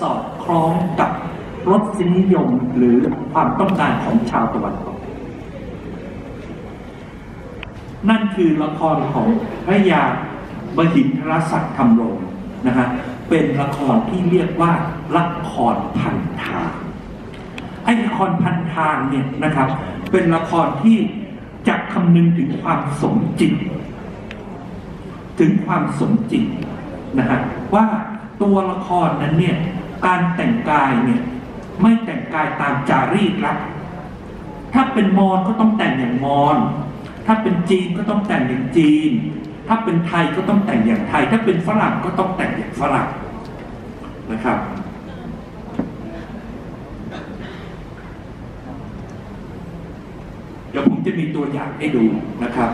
สอดคล้องกับรสนิยมหรือความต้องการของชาวตะวันตก นั่นคือละครของพระยาบหินทรศักดิ์ธรรมรงนะฮะเป็นละครที่เรียกว่าละครพันทางไอ้ละครพันทางเนี่ยนะครับ เป็นละครที่จะคำนึงถึงความสมจริงถึงความสมจริงนะฮะว่าตัวละครนั้นเนี่ย การแต่งกายเนี่ยไม่แต่งกายตามจารีตละถ้าเป็นมอญก็ต้องแต่งอย่างมอญถ้าเป็นจีนก็ต้องแต่งอย่างจีน ถ้าเป็นไทยก็ต้องแต่งอย่างไทย ถ้าเป็นฝรั่งก็ต้องแต่งอย่างฝรั่งนะครับ เดี๋ยวผมจะมีตัวอย่างให้ดูนะครับ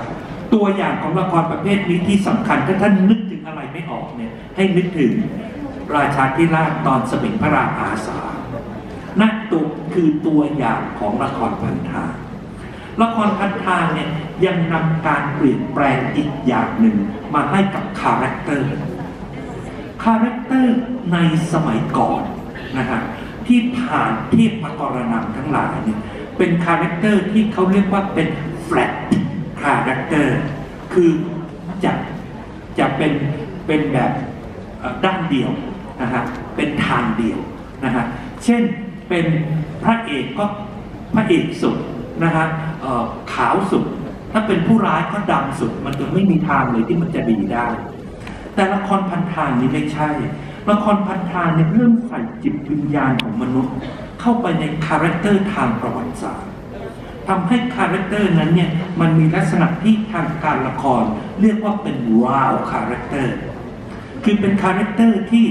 ตัวอย่างของละครประเภทนี้ที่สำคัญถ้าท่านนึกถึงอะไรไม่ออกเนี่ยให้นึกถึง ราชาธิราชตอนสมิงพระรามอาสานั่นตัวคือตัวอย่างของละครพันทางละครพันทางเนี่ยยังนำการเปลี่ยนแปลงอีกอย่างหนึ่งมาให้กับ character character ในสมัยก่อนนะฮะที่ผ่านเทพมกรณำทั้งหลายเนี่ยเป็น character ที่เขาเรียกว่าเป็น flat คาแรคเตอร์คือจะจะเป็นเป็นแบบด้านเดียว นะฮะเป็นทางเดียวนะฮะเช่นเป็นพระเอกก็พระเอกสุดนะฮะขาวสุด ถ้าเป็นผู้ร้ายก็ดำสุด มันจะไม่มีทางเลยที่มันจะดีได้ แต่ละครพันทางนี้ไม่ใช่ละครพันทางเนี่ยเริ่มใส่จิตวิญญาณของมนุษย์ เข้าไปใน character ทางประวัติศาสตร์ทำให้ character นั้นเนี่ยมันมีลักษณะที่ทางการละคร เรียกว่าเป็น round character คือเป็น character ที่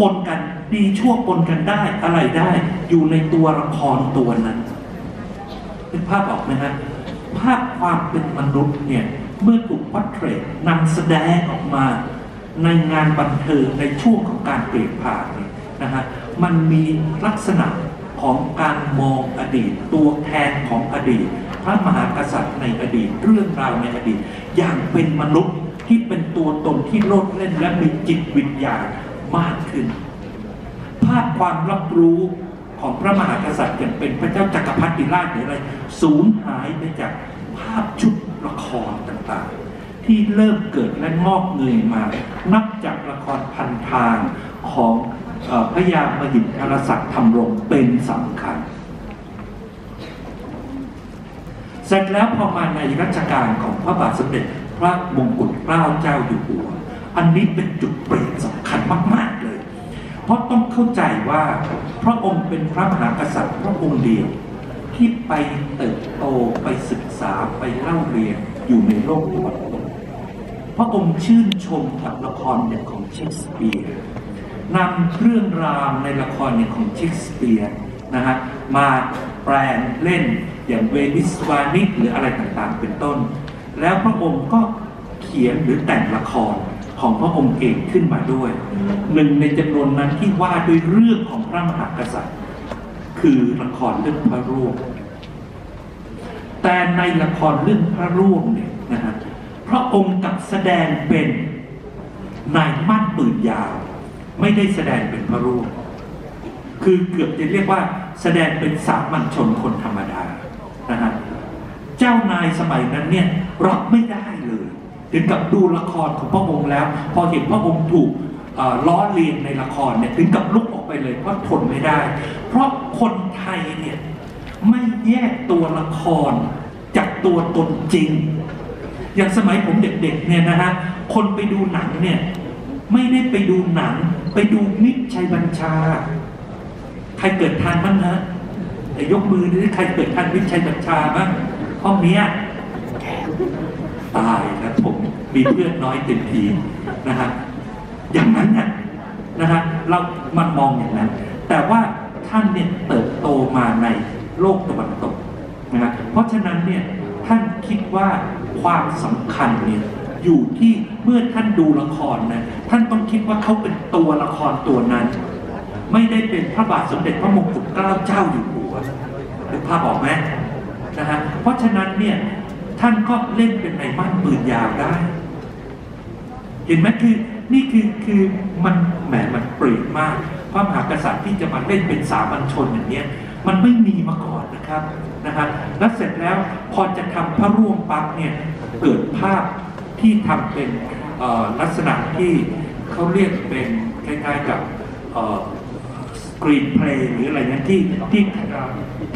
ปนกัน ดีชั่วปนกันได้ อะไรได้ อยู่ในตัวละครตัวนั้น เป็นภาพออกไหมฮะภาพความเป็นมนุษย์เนี่ย เมื่อถูกพัตเทรนำแสดงออกมาในงานบันเทิงในช่วงของการเปลี่ยนผ่านเนี่ยนะฮะมันมีลักษณะของการมองอดีต ตัวแทนของอดีต พระมหากษัตริย์ในอดีต เรื่องราวในอดีต อย่างเป็นมนุษย์ที่เป็นตัวตนที่โลดเล่นและมีจิตวิญญาณ มากขึ้น ภาพความรับรู้ของพระมหากษัตริย์อย่างเป็นพระเจ้าจักรพรรดิราชหรืออะไรสูญหายไปจากภาพชุดละครต่างๆ ที่เริ่มเกิดและงอกเงยมา นับจากละครพันทางของพระยามหิดทรศักดิ์ธรรมรงเป็นสำคัญ เสร็จแล้วพอมาในรัชกาลของพระบาทสมเด็จพระมงกุฎเกล้าเจ้าอยู่หัว อันนี้เป็นจุดเปลี่ยนสำคัญมาก ๆเลย เพราะต้องเข้าใจว่าพระองค์เป็นพระมหากษัตริย์พระองค์เดียว ที่ไปเติบโตไปศึกษาไปเล่าเรียนอยู่ในโลกตะวันตกพระองค์ชื่นชมกับละครอย่างของเชคสเปียร์นำเรื่องราวในละครอย่างของเชคสเปียร์นะฮะมาแปลงเล่นอย่างเวนิสวานิกหรืออะไรต่างๆ เป็นต้น แล้วพระองค์ก็เขียนหรือแต่งละคร ของพระองค์เองขึ้นมาด้วยหนึ่งในจำนวนนั้นที่ว่าด้วยเรื่องของพระมหากษัตริย์ คือละครเรื่องพระร่วงแต่ในละครเรื่องพระร่วงเนี่ยนะฮะพระองค์กับแสดงเป็นนายมั่นปืนยาว ไม่ได้แสดงเป็นพระร่วงคือเกือบจะเรียกว่าแสดงเป็นสามัญชนคนธรรมดานะฮะเจ้านายสมัยนั้นเนี่ยรับไม่ได้ ถึงกับดูละครของพระองค์แล้ว พอเห็นพระองค์ถูกล้อเลียนในละครเนี่ยถึงกับลุกออกไปเลยเพราะทนไม่ได้ เพราะคนไทยเนี่ยไม่แยกตัวละครจากตัวตนจริง อย่างสมัยผมเด็กๆเนี่ยนะฮะคนไปดูหนังเนี่ยไม่ได้ไปดูหนัง ไปดูมิตรชัยบัญชา ใครเกิดทันบ้างฮะแต่ยกมือดิใครเกิดทันมิตรชัยบัญชาบ้างห้องนี้ ตายแล้วผมมีเพื่อนน้อยเต็มทีนะฮะอย่างนั้นน่ะนะฮะเรามันมองอย่างนั้น แต่ว่าท่านเนี่ยเติบโตมาในโลกตะวันตกนะฮะเพราะฉะนั้นเนี่ยท่านคิดว่าความสำคัญเนี่ยอยู่ที่เมื่อท่านดูละครนะท่านต้องคิดว่าเขาเป็นตัวละครตัวนั้น ไม่ได้เป็นพระบาทสมเด็จพระมงกุฎเกล้าเจ้าอยู่หัวหรือภาพออกไหมนะฮะเพราะฉะนั้นเนี่ย ท่านก็เล่นเป็นในบ้านปืนยาวได้ เห็นไหมคือนี่คือคือมันแหมมันเปรียบมากพระมหากษัตริย์ที่จะมาเล่นเป็นสามัญชนอย่างเนี้ยมันไม่มีมาก่อนนะครับนะฮะแล้วเสร็จแล้วพอจะทำพระร่วงปั๊บเนี่ยเกิดภาพที่ทำเป็นลักษณะที่เขาเรียกเป็นคล้ายๆกับกรีนเพลย์หรืออะไรนี่ยที่ที่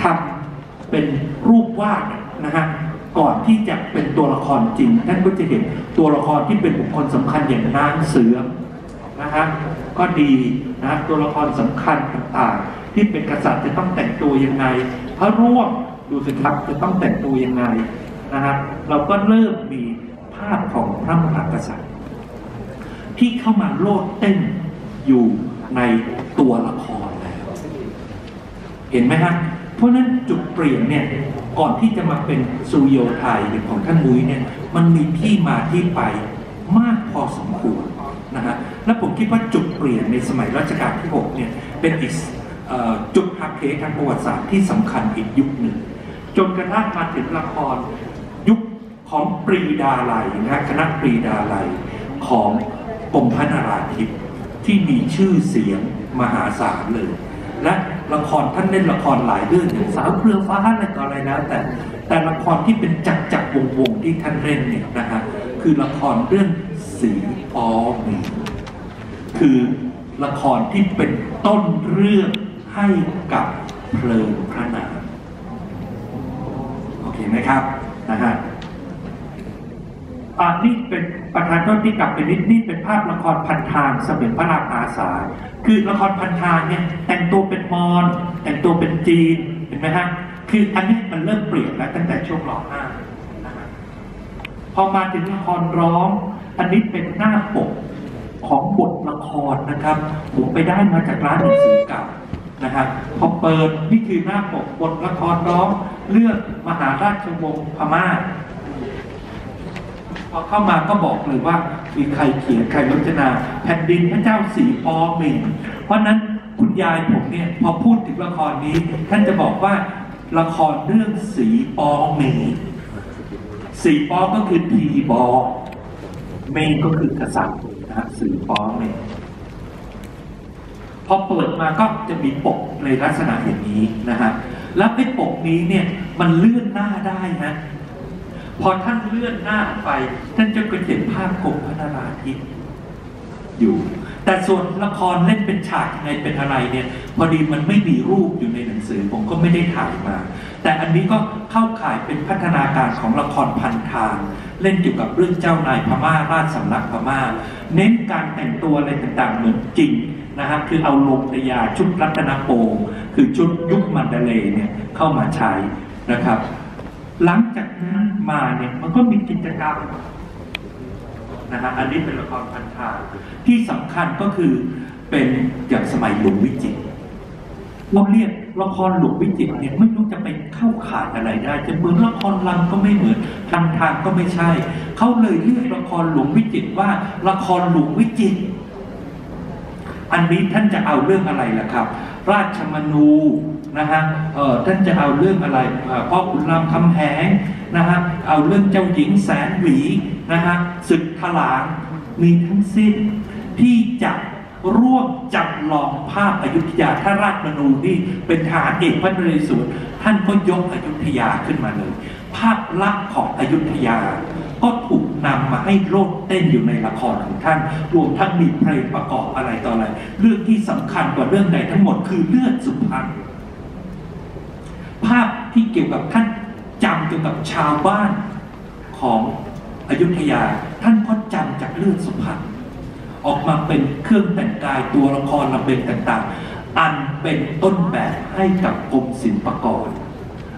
ทำเป็นรูปวาดนะฮะ ก่อนที่จะเป็นตัวละครจริงท่านก็จะเห็นตัวละครที่เป็นบุคคลสำคัญอย่างนางเสือนะฮะก็ดีนะตัวละครสำคัญต่างๆ ที่เป็นกษัตริย์จะต้องแต่งตัวยังไง พระร่วงดูสิครับจะต้องแต่งตัวยังไงนะครับเราก็เริ่มมีภาพของพระมหากษัตริย์ ที่เข้ามาโลดเต้นอยู่ในตัวละครแล้วเห็นไหมฮะเพราะนั้นจุดเปลี่ยนเนี่ย ก่อนที่จะมาเป็นซูโยไทยหรือของท่านมุ้ยเนี่ยมันมีที่มาที่ไปมากพอสมควรนะฮะและผมคิดว่าจุดเปลี่ยนในสมัยรัชกาลที่6เนี่ยเป็นอีกจุดหักเหทางประวัติศาสตร์ที่สำคัญอีกยุคหนึ่ง จนกระทั่งมาถึงละครยุคของปรีดาลัยนะฮะคณะปรีดาลัยของกรมพระนราธิปที่มีชื่อเสียงมหาศาลเลย และ ละครท่านเล่นละครหลายเรื่องอย่างสาวเครือฟ้าอะไรต่ออะไรแล้ว แต่แต่ละครที่เป็นจักจักรวงวงที่ท่านเล่นเนี่ยนะฮะคือละครเรื่องสีปอมีคือละครที่เป็นต้นเรื่องให้กับเพลิงพระนางโอเคไหมครับนะฮะ อ่านี่เป็นประธานต้นที่กลับไปนิดนี่เป็นภาพละครพันทางเสมียนพระรามอาสาคือละครพันทางเนี่ยแต่งตัวเป็นมอญแต่งตัวเป็นจีนเห็นไหมฮะคืออันนี้มันเริ่มเปลี่ยนแล้วตั้งแต่ช่วงรอห้าพอมาถึงละครร้อง อันนี้เป็นหน้าปกของบทละครนะครับผมไปได้มาจากร้านหนังสือเก่านะครับพอเปิดนี่คือหน้าปกบทละครร้องเรื่องมหาราชวงศ์พม่า พอเข้ามาก็บอกเลยว่ามีใครเขียนใครรจนา แผ่นดินพระเจ้าสีปอหมิงเพราะนั้นคุณยายผมเนี่ยพอพูดถึงละครนี้ ท่านจะบอกว่าละครเรื่องสีปอหมิงสีปอก็คือทีบอเมงก็คือกษัตริย์นะสีปอเมงพอเปิดมาก็จะมีปกในลักษณะอย่างนี้นะฮะแล้วไอ้ปกนี้เนี่ยมันเลื่อนหน้าได้นะ พอท่านเลื่อนหน้าไป ท่านจะก็เห็นภาพกรมพระนราธิปอยู่ แต่ส่วนละครเล่นเป็นฉากยังไงเป็นอะไรเนี่ย พอดีมันไม่มีรูปอยู่ในหนังสือผมก็ไม่ได้ถ่ายมา แต่อันนี้ก็เข้าข่ายเป็นพัฒนาการของละครพันทาง เล่นเกี่ยวกับเรื่องเจ้านายพม่าราชสำนักพม่า เน้นการแต่งตัวอะไรต่างๆเหมือนจริงนะฮะคือเอาลงตยาชุดรัตนโปงคือชุดยุคมันเดเลย์เนี่ยเข้ามาใช้นะครับ หลังจากนั้น มาเนี่ยมันก็มีกิจกรรมนะฮะอันนี้เป็นละครพันธาที่สำคัญก็คือเป็นอย่างสมัยหลวงวิจิตรเราเรียกละครหลวงวิจิตรเนี่ยไม่รู้จะไปเข้าข่ายอะไรได้ จะเหมือนละครลำก็ไม่เหมือนทางทางก็ไม่ใช่ เขาเลยเรียกละครหลวงวิจิตรว่าละครหลวงวิจิตรอันนี้ท่านจะเอาเรื่องอะไรล่ะครับ ราชมนูนะฮะท่านจะเอาเรื่องอะไรพ่อขุนรามคำแหง นะฮะเอาเรื่องเจ้าหญิงแสนหวีนะฮะศึกถลางมีทั้งสิ้นที่จะร่วมจำลองภาพอายุทยาถ้าราชมนูนี่เป็นทหารเอกพระนเรศวรท่านก็ยกอยุธยาขึ้นมาเลย ภาพลักษณ์ของอยุธยา ก็ถูกนำมาให้โลดเต้นอยู่ในละครของท่าน รวมทั้งมีเพลงประกอบอะไรต่ออะไร เรื่องที่สำคัญกว่าเรื่องใดทั้งหมดคือเลือดสุพรรณภาพที่เกี่ยวกับท่าน จำเกี่ยวกับชาวบ้านของอยุธยา ท่านก็จำจากเลือดสุพรรณออกมาเป็นเครื่องแต่งกายตัวละครลำเบงต่างๆ อันเป็นต้นแบบให้กับกรมศิลปากร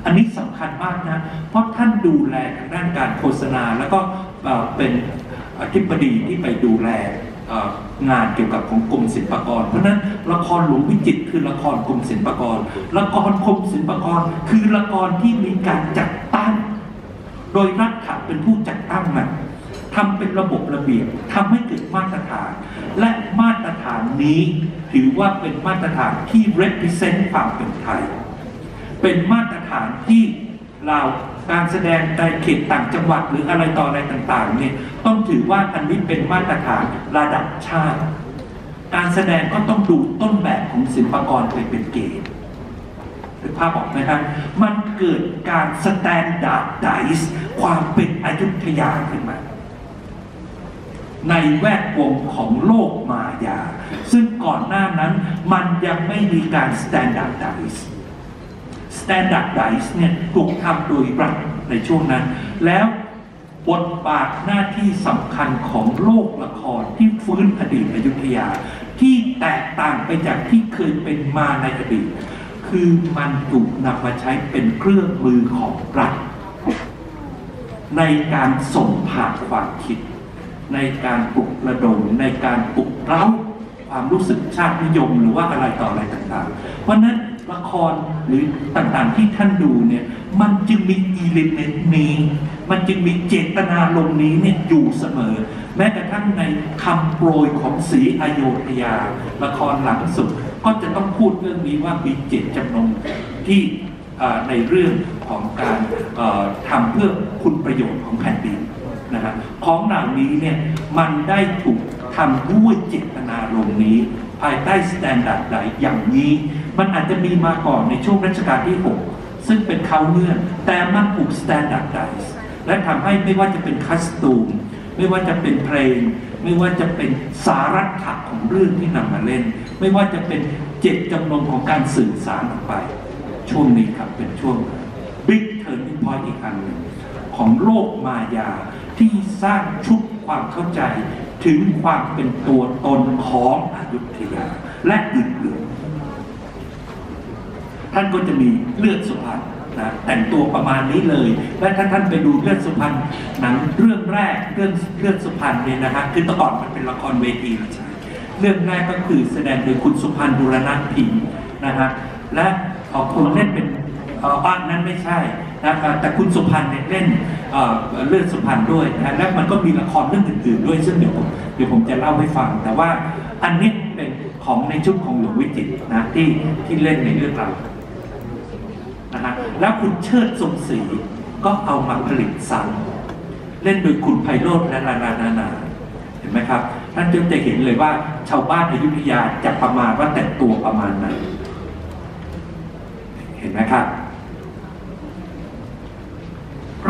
อันนี้สำคัญมากนะ เพราะท่านดูแลทางด้านการโฆษณาแล้วก็เป็นอธิบดีที่ไปดูแล งานเกี่ยวกับของกรมศิลปากร เพราะนั้นละครหลวงวิจิตคือละครกรมศิลปากร ละครกรมศิลปากร คือละครที่มีการจัดตั้ง โดยรัฐเป็นผู้จัดตั้งมันทำเป็นระบบระเบียบทำให้เกิดมาตรฐาน และมาตรฐานนี้ถือว่าเป็นมาตรฐานที่ represent ความเป็นไทย เป็นมาตรฐานที่ เราการแสดงในเขตต่างจังหวัดหรืออะไรต่ออะไรต่างๆเนี่ยต้องถือว่าอันนี้เป็นมาตรฐานระดับชาติ การแสดงก็ต้องดูต้นแบบของศิลปากรไปเป็นเกณฑ์นึกภาพออกไหมครับ มันเกิดการ standardize ความเป็นอยุธยาขึ้นมา ในแวดวงของโลกมายา ซึ่งก่อนหน้านั้นมันยังไม่มีการ standardize standardize เนี่ยถูกทำโดยรัฐในช่วงนั้น แล้วบทบาทหน้าที่สำคัญของโลกละครที่ฟื้นอดีตอยุธยา ที่แตกต่างไปจากที่เคยเป็นมาในอดีต คือมันถูกนำมาใช้เป็นเครื่องมือของรัฐในการส่งผ่านความคิด ในการปลุกระดมในการปลุกเร้าความรู้สึกชาตินิยมหรือว่าอะไรต่ออะไรต่างๆ เพราะฉะนั้น ละครหรือต่างๆที่ท่านดูเนี่ย มันจึงมีอีเลเมนต์นี้ มันจึงมีเจตนาลมนี้เนี่ยอยู่เสมอ แม้กระทั่งในคำโปรยของศรีอโยธยา ละครหลังสุด ก็จะต้องพูดเรื่องนี้ว่ามีเจตจำนงที่ในเรื่องของการทำเพื่อคุณประโยชน์ของแผ่นดินนะครับของเหล่านี้เนี่ยมันได้ถูกทำด้วยเจตนารมณ์นี้ ภายใต้ standardize อย่างนี้ มันอาจจะมีมาก่อนในช่วงรัชกาลที่ 6 ซึ่งเป็นเค้าเนื่องแต่มันถูก standardize และทำให้ไม่ว่าจะเป็น costume ไม่ว่าจะเป็นเพลง ไม่ว่าจะเป็นสารัตถะของเรื่องที่นำมาเล่น ไม่ว่าจะเป็นเจตจำนงของการสื่อสารออกไป ช่วงนี้ครับเป็นช่วง Big Turning Point อีกอันหนึ่งของโลกมายาที่สร้างชุดความเข้าใจถึงความเป็นตัวตนของอยุธยาและอื่นๆ ท่านก็จะมีเลือดสุพรรณนะแต่งตัวประมาณนี้เลย และถ้าท่านไปดูเลือดสุพรรณหนังเรื่องแรกเรื่องเลือดสุพรรณเนี่ยนะฮะคือตะก่อนมันเป็นละครเวทีใช่เรื่องแรกก็คือแสดงโดยคุณสุพรรณบุรณะพิมพ์นะฮะและออกคนเล่นเป็นบ้านนั้นไม่ใช่นะครับแต่คุณสุพรรณเนี่ยเล่นเลือดสุพรรณด้วยนะและมันก็มีละครเรื่องอื่นๆด้วยซึ่งเดี๋ยวผมเดี๋ยวผมจะเล่าให้ฟัง แต่ว่าอันนี้เป็นของในชุดของหลวงวิจิตรนะที่ที่เล่นในเรื่องเรา นะฮะแล้วคุณเชิดทรงศรีก็เอามาผลิตซ้ำเล่นโดยคุณไพโรจน์และนานานานาเห็นไหมครับท่านจะเห็นเลยว่าชาวบ้านอยุธยาจะประมาณว่าแต่งตัวประมาณไหนเห็นไหมครับ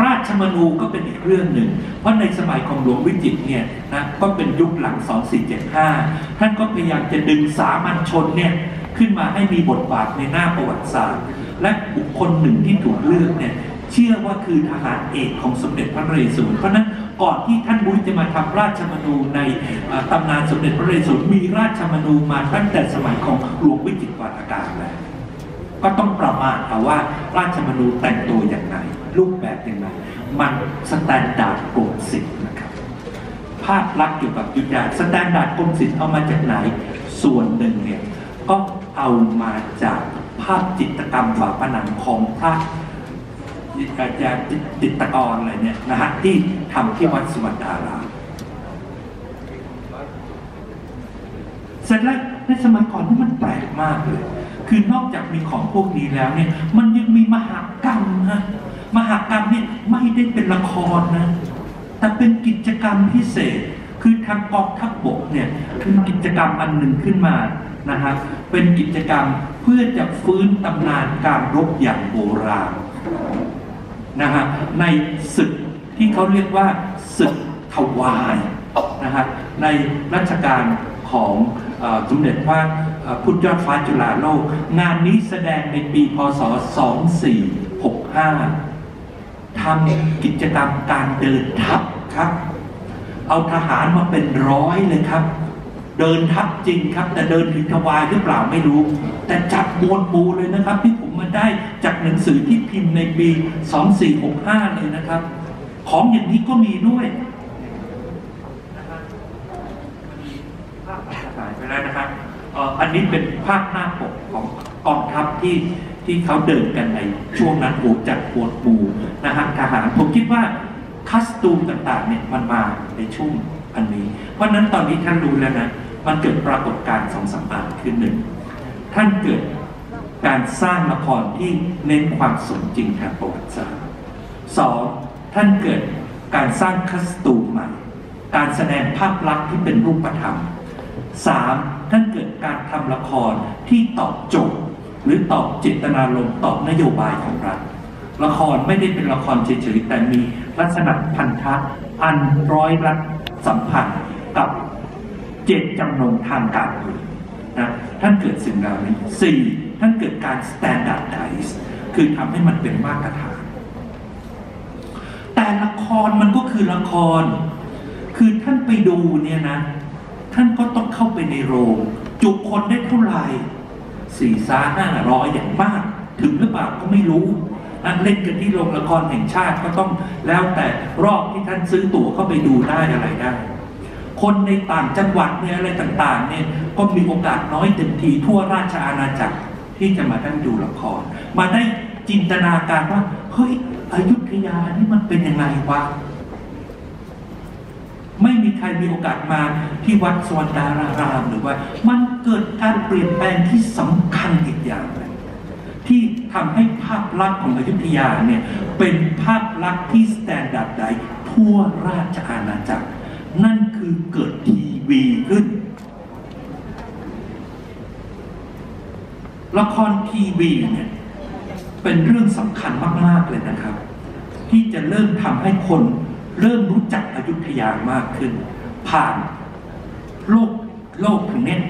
ราชมนูก็เป็นอีกเรื่องหนึ่ง เพราะในสมัยของหลวงวิจิตรเนี่ยนะก็เป็นยุคหลัง 2475 ท่านก็พยายามจะดึงสามัญชนเนี่ยขึ้นมาให้มีบทบาทในหน้าประวัติศาสตร์ และบุคคลหนึ่งที่ถูกเลือกเนี่ยเชื่อว่าคือทหารเอกของสมเด็จพระนเรศวรเพราะนั้นก่อนที่ท่านบุ้ยจะมาทำราชมนูในตำนานสมเด็จพระนเรศวรมีราชมนูมาตั้งแต่สมัยของหลวงวิจิตรวาทการแล้วก็ต้องประมาณเอาว่าราชมนูแต่งตัวอย่างไรรูปแบบอย่างไรมัน standard กรมศิลป์นะครับ ภาพลักษณ์เกี่ยวกับอยุธยา standard กรมศิลป์เอามาจากไหนส่วนหนึ่งเนี่ยก็เอามาจาก ภาพจิตรกรรมฝาผนังของพระยาอนุศาสน์จิตรกรอะไรเนี่ยนะฮะที่ทำที่วัดสุวรรณดารารามเสร็จแล้วในสมัยก่อนนี่มันแปลกมากเลย คือนอกจากมีของพวกนี้แล้วเนี่ย มันยังมีมหากรรมฮะมหากรรมเนี่ยไม่ได้เป็นละครนะ แต่เป็นกิจกรรมพิเศษ คือทางกองทัพบกเนี่ยคือกิจกรรมอันหนึ่งขึ้นมานะฮะเป็นกิจกรรมเพื่อจะฟื้นตำนานการรบอย่างโบราณนะฮะในศึกที่เขาเรียกว่าศึกถวายนะฮะในรัชกาลของสมเด็จพระพุทธยอดฟ้าจุฬาโลก งานนี้แสดงในปีพศ 2465ทำกิจกรรมการเดินทัพครับ เอาทหารมาเป็นร้อยเลยครับ เดินทัพจริงครับ แต่เดินถึงถวายหรือเปล่าไม่รู้ แต่จับมวลปูเลยนะครับ ที่ผมมาได้จากหนังสือที่พิมพ์ในปี 2465 เลยนะครับ ของอย่างนี้ก็มีด้วยภาพถ่ายไปแล้วนะครับอันนี้เป็นภาพหน้าปกของกองทัพที่ที่เขาเดินกันในช่วงนั้นโหจัดปวดปูนะฮะทหารผมคิดว่าคัสตูมต่างๆเนี่ยมันมา ในช่วงอันนี้ เพราะนั้นตอนนี้ท่านรู้แล้วนะมันเกิดปรากฏการณ์สองสามอันคือหนึ่งท่านเกิดการสร้างละครที่เน้นความสมจริงทางประวัติศาสตร์สองท่านเกิดการสร้างคัสตูมใหม่การแสดงภาพลักษณ์ที่เป็นรูปธรรมสามท่านเกิดการทำละครที่ตอบโจทย์หรือตอบเจตนารมณ์ตอบนโยบายของรัฐละครไม่ได้เป็นละครเฉยๆแต่มี ลักษณะพันธะอันร้อยรัดสัมพันธ์กับเจตจำนงทางการเมืองนะท่านเกิดสิ่งเหล่านี้สี่ท่านเกิดการ standardize คือทำให้มันเป็นมาตรฐาน แต่ละครมันก็คือละคร คือท่านไปดูเนี่ยนะ ท่านก็ต้องเข้าไปในโรง จุคนได้เท่าไหร่สี่ซาห้าร้อยอย่างมาก ถึงหรือเปล่าก็ไม่รู้ อันเล่นกันที่โรงละครแห่งชาติก็ต้องแล้วแต่รอบที่ท่านซื้อตั๋วเข้าไปดูได้อะไรได้ คนในต่างจังหวัดเนี่ยอะไรต่างๆเนี่ยก็มีโอกาสน้อยเต็มทีทั่วราชอาณาจักรที่จะมาได้ดูละคร มาได้จินตนาการว่าเฮ้ยอยุธยานี่มันเป็นยังไงวะไม่มีใครมีโอกาสมาที่วัดสวรรดารารามหรือว่า มันเกิดการเปลี่ยนแปลงที่สำคัญอีกอย่างหนึ่ง ทำให้ภาพลักษณ์ของอยุธยาเนี่ยเป็นภาพลักษณ์ที่ standardize ทั่วราชอาณาจักร นั่นคือเกิดทีวีขึ้น ละครทีวีเนี่ยเป็นเรื่องสำคัญมาก ๆ เลยนะครับ ที่จะเริ่มทำให้คนเริ่มรู้จักอยุธยามากขึ้น ผ่านโลกโลกถึงเนี้ย